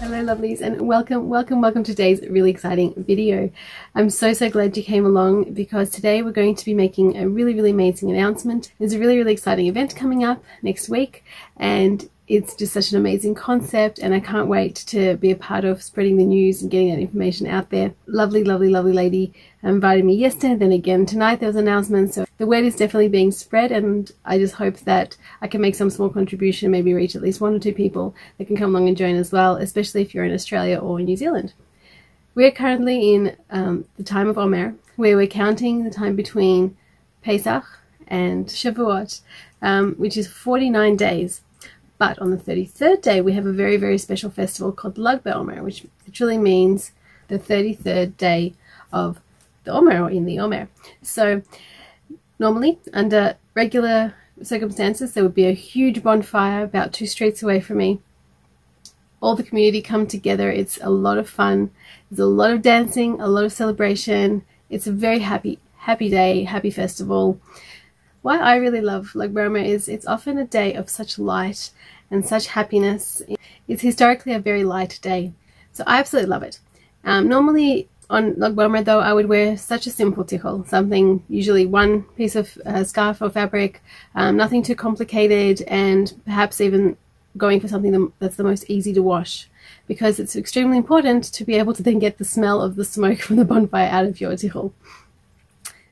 Hello lovelies and welcome, welcome, welcome to today's really exciting video. I'm so, so glad you came along because today we're going to be making a really, really amazing announcement. There's a really, really exciting event coming up next week and it's just such an amazing concept and I can't wait to be a part of spreading the news and getting that information out there. Lovely, lovely, lovely lady invited me yesterday, then again tonight there was an announcement. So the word is definitely being spread and I just hope that I can make some small contribution, maybe reach at least one or two people that can come along and join as well, especially if you're in Australia or New Zealand. We're currently in um, the time of Omer, where we're counting the time between Pesach and Shavuot, um, which is 49 days. But on the 33rd day, we have a very, very special festival called Lag BaOmer, which literally means the 33rd day of the Omer or in the Omer. So normally, under regular circumstances, there would be a huge bonfire about two streets away from me. All the community come together. It's a lot of fun. There's a lot of dancing, a lot of celebration. It's a very happy, happy day, happy festival. What I really love Lag BaOmer is it's often a day of such light and such happiness. It's historically a very light day, so I absolutely love it. Um, normally on Lag BaOmer though, I would wear such a simple tichel, something usually one piece of uh, scarf or fabric, um, nothing too complicated, and perhaps even going for something that's the most easy to wash because it's extremely important to be able to then get the smell of the smoke from the bonfire out of your tichel.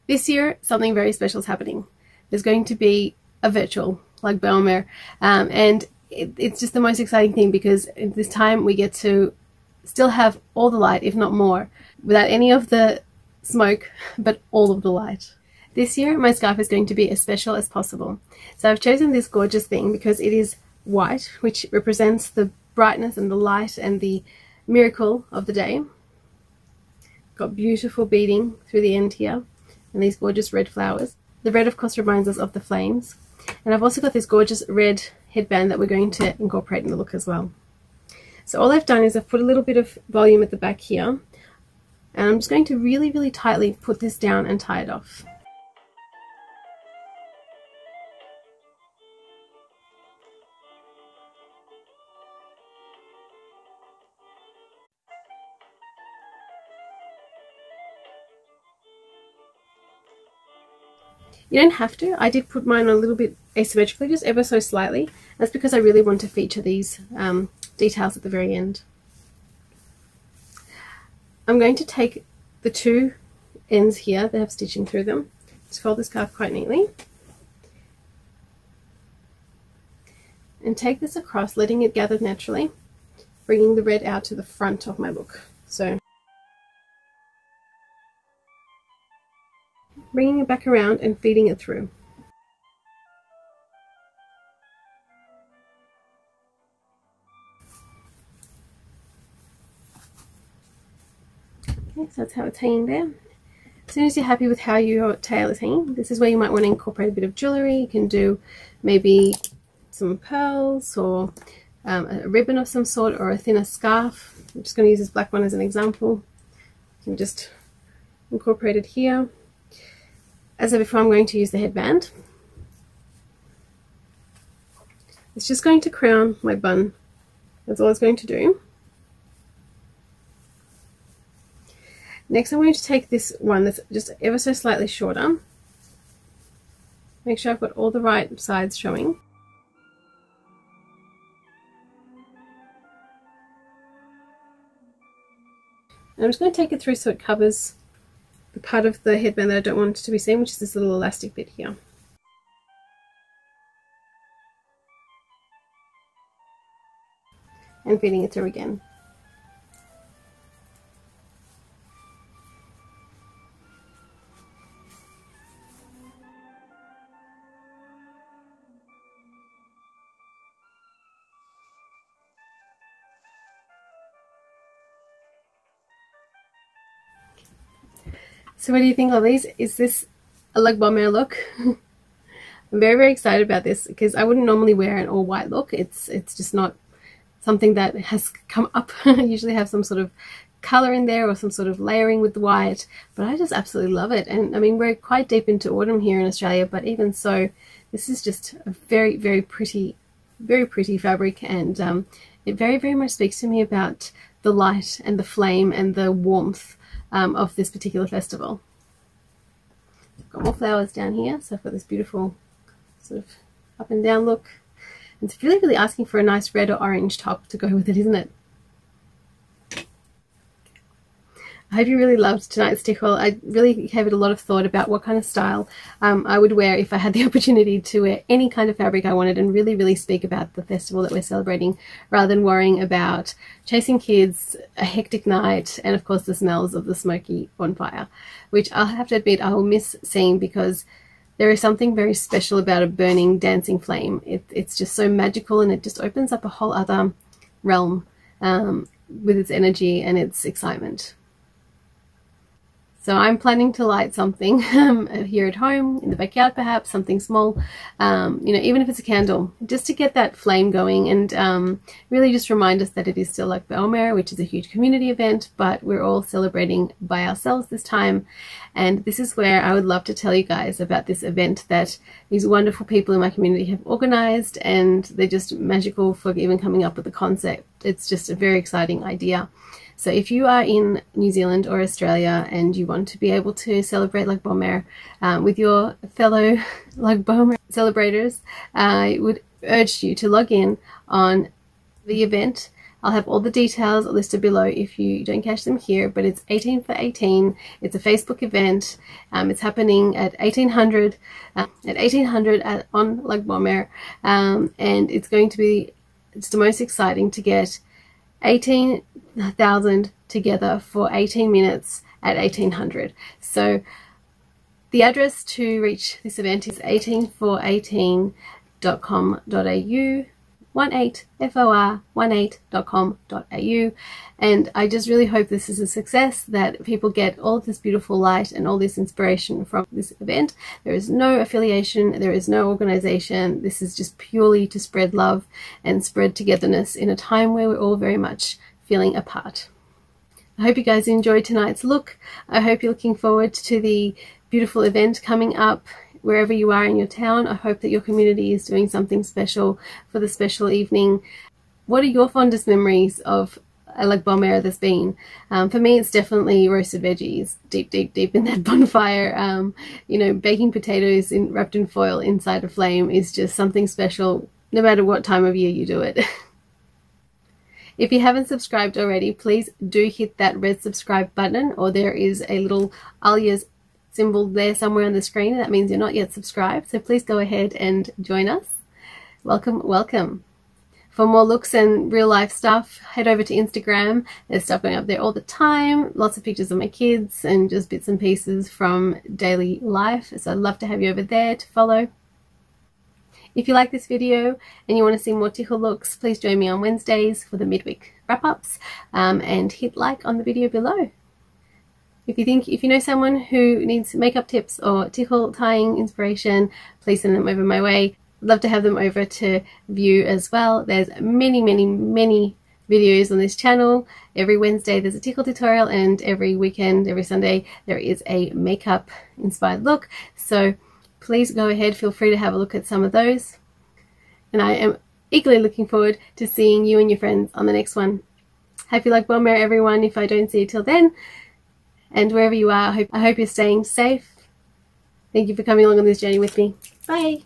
This year, something very special is happening. There's going to be a virtual Lag BaOmer, um, and it, it's just the most exciting thing because this time we get to still have all the light, if not more, without any of the smoke, but all of the light. This year, my scarf is going to be as special as possible. So I've chosen this gorgeous thing because it is white, which represents the brightness and the light and the miracle of the day. Got beautiful beading through the end here and these gorgeous red flowers. The red, of course, reminds us of the flames. And I've also got this gorgeous red headband that we're going to incorporate in the look as well. So all I've done is I've put a little bit of volume at the back here. And I'm just going to really, really tightly put this down and tie it off. You don't have to. I did put mine a little bit asymmetrically, just ever so slightly. That's because I really want to feature these um, details at the very end. I'm going to take the two ends here that have stitching through them, just fold the scarf quite neatly, and take this across, letting it gather naturally, bringing the red out to the front of my look. So bringing it back around and feeding it through. Okay, so that's how it's hanging there. As soon as you're happy with how your tail is hanging, this is where you might want to incorporate a bit of jewellery. You can do maybe some pearls or um, a ribbon of some sort or a thinner scarf. I'm just going to use this black one as an example. You can just incorporate it here. As I said before, I'm going to use the headband. It's just going to crown my bun. That's all it's going to do. Next, I'm going to take this one that's just ever so slightly shorter. Make sure I've got all the right sides showing. And I'm just going to take it through so it covers the part of the headband that I don't want to be seen, which is this little elastic bit here. And feeding it through again. So what do you think of these? Is this a Lag BaOmer look? I'm very, very excited about this because I wouldn't normally wear an all white look. It's it's just not something that has come up. I usually have some sort of color in there or some sort of layering with the white, but I just absolutely love it. And I mean, we're quite deep into autumn here in Australia, but even so, this is just a very, very pretty, very pretty fabric and um, it very, very much speaks to me about the light and the flame and the warmth um, of this particular festival. I've got more flowers down here, so I've got this beautiful sort of up and down look. It's really, really asking for a nice red or orange top to go with it, isn't it? I hope you really loved tonight's tichel. I really gave it a lot of thought about what kind of style um, I would wear if I had the opportunity to wear any kind of fabric I wanted and really, really speak about the festival that we're celebrating rather than worrying about chasing kids, a hectic night, and of course the smells of the smoky bonfire, which I'll have to admit I will miss seeing because there is something very special about a burning, dancing flame. It, it's just so magical and it just opens up a whole other realm um, with its energy and its excitement. So I'm planning to light something um, here at home, in the backyard perhaps, something small, um, you know, even if it's a candle, just to get that flame going and um, really just remind us that it is still Lag BaOmer, which is a huge community event, but we're all celebrating by ourselves this time. And this is where I would love to tell you guys about this event that these wonderful people in my community have organized and they're just magical for even coming up with the concept. It's just a very exciting idea. So if you are in New Zealand or Australia and you want to be able to celebrate Lag BaOmer um, with your fellow Lag BaOmer celebrators, I would urge you to log in on the event. I'll have all the details listed below if you don't catch them here, but it's 18 for 18. It's a Facebook event. Um, it's happening at 1800 uh, at 1800 at, on Lag BaOmer, um, and it's going to be it's the most exciting to get 18,000 together for 18 minutes at 1800. So the address to reach this event is 18for18.com.au 18for18.com.au and I just really hope this is a success that people get all this beautiful light and all this inspiration from this event. There is no affiliation, there is no organization. This is just purely to spread love and spread togetherness in a time where we're all very much feeling apart. I hope you guys enjoyed tonight's look. I hope you're looking forward to the beautiful event coming up wherever you are in your town. I hope that your community is doing something special for the special evening. What are your fondest memories of a Lag BaOmer there's been? Um, for me, it's definitely roasted veggies, deep, deep, deep in that bonfire. Um, you know, baking potatoes in, wrapped in foil inside a flame is just something special, no matter what time of year you do it. If you haven't subscribed already, please do hit that red subscribe button or there is a little Aleyez symbol there somewhere on the screen. That means you're not yet subscribed. So please go ahead and join us. Welcome, welcome. For more looks and real life stuff, head over to Instagram. There's stuff going up there all the time. Lots of pictures of my kids and just bits and pieces from daily life. So I'd love to have you over there to follow. If you like this video and you want to see more tichel looks, please join me on Wednesdays for the midweek wrap-ups um, and hit like on the video below. If you think, if you know someone who needs makeup tips or tichel tying inspiration, please send them over my way. I'd love to have them over to view as well. There's many, many, many videos on this channel. Every Wednesday there's a tichel tutorial and every weekend, every Sunday, there is a makeup inspired look. So please go ahead, feel free to have a look at some of those. And I am eagerly looking forward to seeing you and your friends on the next one. Happy Lag BaOmer everyone if I don't see you till then and wherever you are, I hope, I hope you're staying safe. Thank you for coming along on this journey with me. Bye.